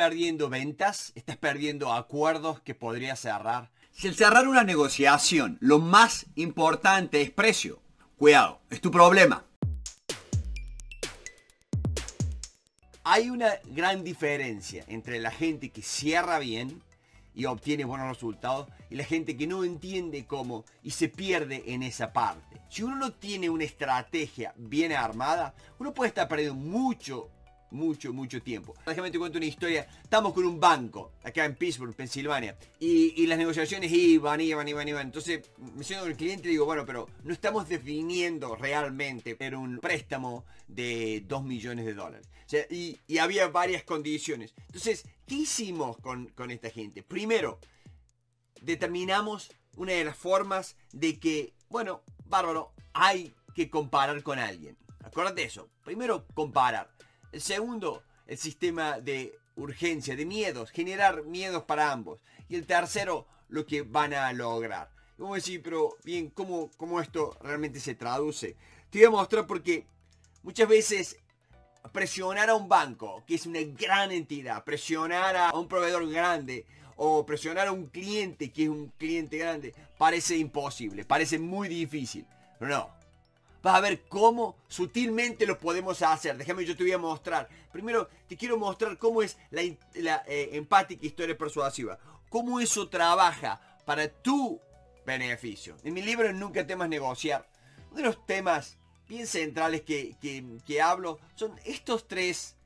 perdiendo ventas, estás perdiendo acuerdos que podrías cerrar. Si el cerrar una negociación lo más importante es precio, cuidado, es tu problema. Hay una gran diferencia entre la gente que cierra bien y obtiene buenos resultados y la gente que no entiende cómo y se pierde en esa parte. Si uno no tiene una estrategia bien armada, uno puede estar perdiendo mucho mucho, mucho tiempo. Déjame te cuento una historia. Estamos con un banco acá en Pittsburgh, Pensilvania, y, las negociaciones iban, iban, iban, iban. Entonces me siento con el cliente y digo, bueno, pero no estamos definiendo realmente pero un préstamo de 2 millones de dólares. y, había varias condiciones. Entonces, ¿qué hicimos con, con esta gente? Primero, determinamos una de las formas de que, bueno, bárbaro, hay que comparar con alguien. Acuérdate eso. Primero, comparar. El segundo, el sistema de urgencia, de miedos, generar miedos para ambos. Y el tercero, lo que van a lograr. Vamos a decir, pero bien, ¿cómo, ¿cómo esto realmente se traduce? Te voy a mostrar porque muchas veces presionar a un banco, que es una gran entidad, presionar a un proveedor grande o presionar a un cliente, que es un cliente grande, parece imposible, parece muy difícil. Pero no, vas a ver cómo sutilmente lo podemos hacer. Déjame, yo te voy a mostrar. Primero, te quiero mostrar cómo es la, eh, empática historia persuasiva. Cómo eso trabaja para tu beneficio. En mi libro Nunca temas negociar, uno de los temas bien centrales que, que hablo son estos tres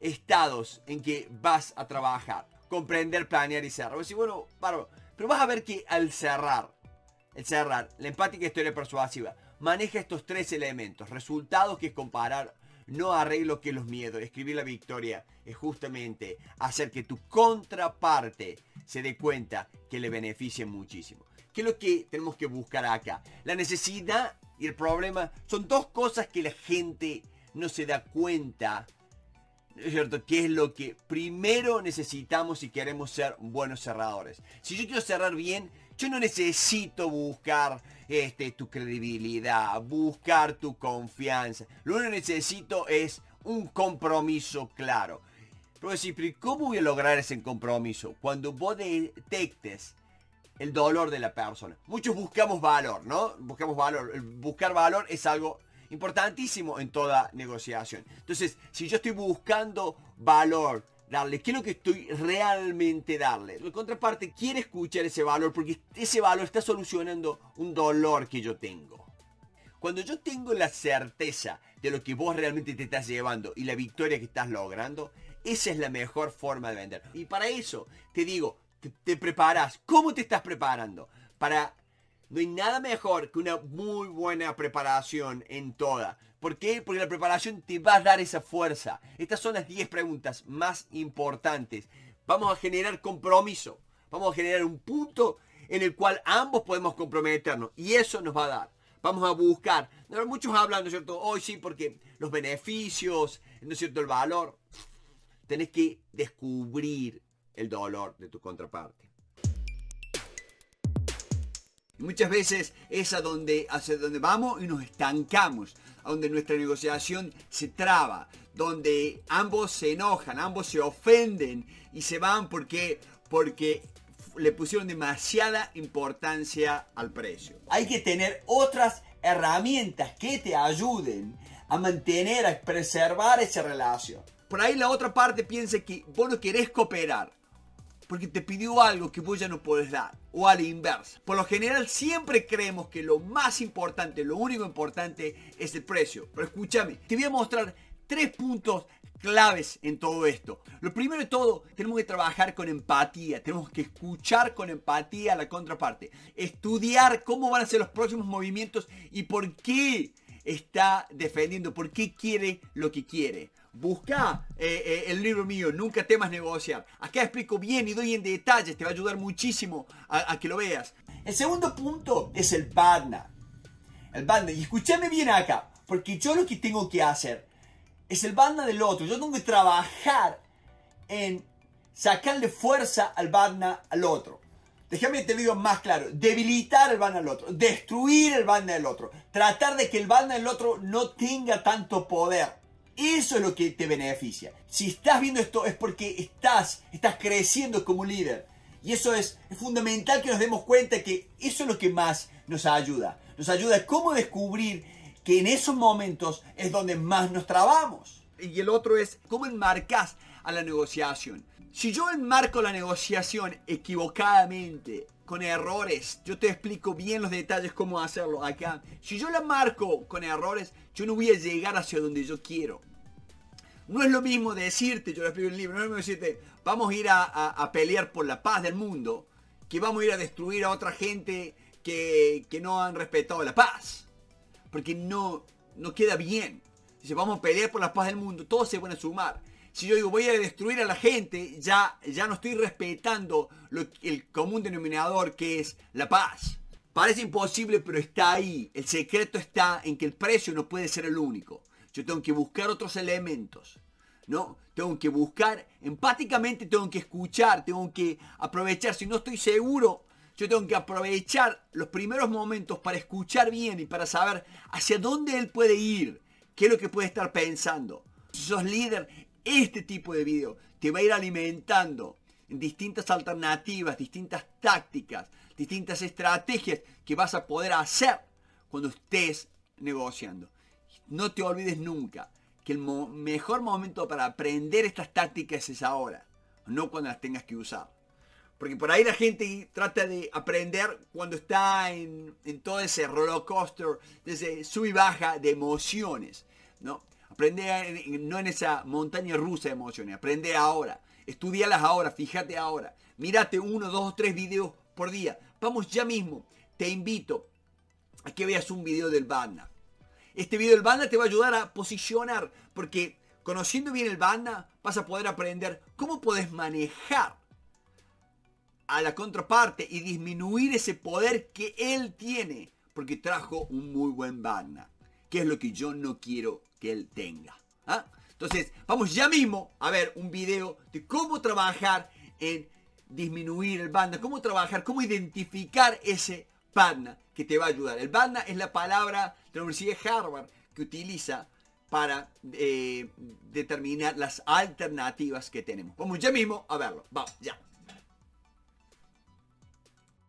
estados en que vas a trabajar. Comprender, planear y cerrar. Bueno, pero vas a ver que al cerrar, el cerrar, la empática historia persuasiva, maneja estos tres elementos. Resultados que es comparar, no arreglo que los miedos. Escribir la victoria es justamente hacer que tu contraparte se dé cuenta que le beneficie muchísimo. ¿Qué es lo que tenemos que buscar acá? La necesidad y el problema son dos cosas que la gente no se da cuenta. es cierto? ¿Qué es lo que primero necesitamos si queremos ser buenos cerradores? Si yo quiero cerrar bien, yo no necesito buscar este, tu credibilidad, buscar tu confianza. Lo único que necesito es un compromiso claro. Pero decir, ¿cómo voy a lograr ese compromiso? Cuando vos detectes el dolor de la persona. Muchos buscamos valor, ¿no? Buscamos valor. buscar valor es algo importantísimo en toda negociación. Entonces, si yo estoy buscando valor, darle, qué es lo que estoy realmente darle. La contraparte quiere escuchar ese valor porque ese valor está solucionando un dolor que yo tengo. Cuando yo tengo la certeza de lo que vos realmente te estás llevando y la victoria que estás logrando, esa es la mejor forma de vender. Y para eso te digo, te, te preparas. ¿Cómo te estás preparando? Para no hay nada mejor que una muy buena preparación en toda. ¿Por qué? Porque la preparación te va a dar esa fuerza. Estas son las 10 preguntas más importantes. Vamos a generar compromiso. Vamos a generar un punto en el cual ambos podemos comprometernos. Y eso nos va a dar. Vamos a buscar. Muchos hablan, ¿no es cierto? Hoy sí, porque los beneficios, ¿no es cierto? El valor. Tenés que descubrir el dolor de tu contraparte. Muchas veces es donde, hacia donde vamos y nos estancamos, a donde nuestra negociación se traba, donde ambos se enojan, ambos se ofenden y se van porque, porque le pusieron demasiada importancia al precio. Hay que tener otras herramientas que te ayuden a mantener, a preservar esa relación. Por ahí la otra parte piensa que vos no querés cooperar porque te pidió algo que vos ya no podés dar. O a la inversa. Por lo general siempre creemos que lo más importante, lo único importante es el precio. Pero escúchame, te voy a mostrar tres puntos claves en todo esto. Lo primero de todo, tenemos que trabajar con empatía, tenemos que escuchar con empatía a la contraparte, estudiar cómo van a ser los próximos movimientos y por qué está defendiendo, por qué quiere lo que quiere. Busca eh, eh, el libro mío, Nunca temas negociar. Acá explico bien y doy en detalles, te va a ayudar muchísimo a, que lo veas. El segundo punto es el partner. El partner, y escúchame bien acá, porque yo lo que tengo que hacer es el partner del otro. Yo tengo que trabajar en sacarle fuerza al partner al otro. Déjame te lo digo más claro. Debilitar el partner al otro. Destruir el partner del otro. Tratar de que el partner del otro no tenga tanto poder. Eso es lo que te beneficia. Si estás viendo esto es porque estás, estás creciendo como líder. Y eso es, es fundamental que nos demos cuenta que eso es lo que más nos ayuda. Nos ayuda a cómo descubrir que en esos momentos es donde más nos trabamos. Y el otro es cómo enmarcas a la negociación. Si yo enmarco la negociación equivocadamente, con errores, yo te explico bien los detalles cómo hacerlo acá. Si yo la marco con errores, yo no voy a llegar hacia donde yo quiero. No es lo mismo decirte, yo lo explico en el libro, no es lo mismo decirte, vamos a ir a, pelear por la paz del mundo, que vamos a ir a destruir a otra gente que, no han respetado la paz. Porque no, no queda bien. Si vamos a pelear por la paz del mundo, todos se van a sumar. Si yo digo voy a destruir a la gente, ya, ya no estoy respetando el común denominador que es la paz. Parece imposible, pero está ahí. El secreto está en que el precio no puede ser el único. Yo tengo que buscar otros elementos. ¿no? Tengo que buscar empáticamente, tengo que escuchar, tengo que aprovechar. Si no estoy seguro, yo tengo que aprovechar los primeros momentos para escuchar bien y para saber hacia dónde él puede ir, qué es lo que puede estar pensando. Si sos líder, este tipo de video te va a ir alimentando distintas alternativas, distintas tácticas, distintas estrategias que vas a poder hacer cuando estés negociando. No te olvides nunca que el mejor momento para aprender estas tácticas es ahora, no cuando las tengas que usar. Porque por ahí la gente trata de aprender cuando está en, todo ese roller coaster, desde sub y baja de emociones. ¿no? Aprende no en esa montaña rusa de emociones, aprende ahora. Estudialas ahora, fíjate ahora. Mírate uno, dos o tres videos por día. Vamos ya mismo. Te invito a que veas un video del banda. Este video del banda te va a ayudar a posicionar, porque conociendo bien el banda vas a poder aprender cómo puedes manejar a la contraparte y disminuir ese poder que él tiene, porque trajo un muy buen banda, que es lo que yo no quiero que él tenga. ¿ah? Entonces, vamos ya mismo a ver un video de cómo trabajar en disminuir el banda, cómo trabajar, cómo identificar ese banda que te va a ayudar. El banda es la palabra de la Universidad de Harvard que utiliza para eh, determinar las alternativas que tenemos. Vamos ya mismo a verlo. Vamos, ya.